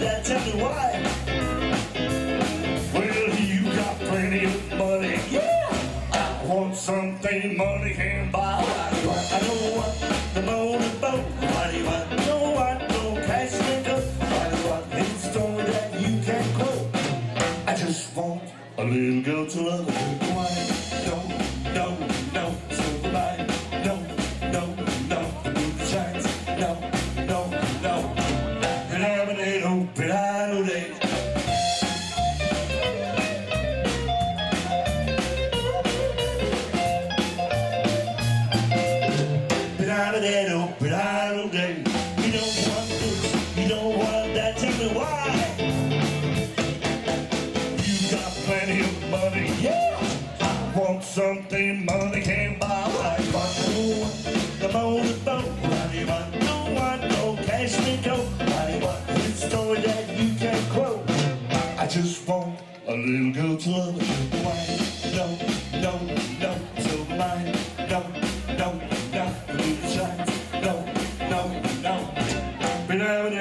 that? Tell me why. Well, you got plenty of money. Yeah. I want something money can buy. What do you? I don't want the motorboat. What do you want? Don't want no cash nickel. What do you want? Story that you can't quote. I just want a little girl to love. Why? No, no, no, silver mine. No, no, no, the moon shines. No, no, no. Money, yeah. I want something money can't buy. Like what? No one, the motorboat. Why do you want? No one, no cash me go. Do you want? A story that you can quote. I just want a little girl to love me. Why? No, no, no, silver mine. No, no, no, moon shines. No, no, no. Banana.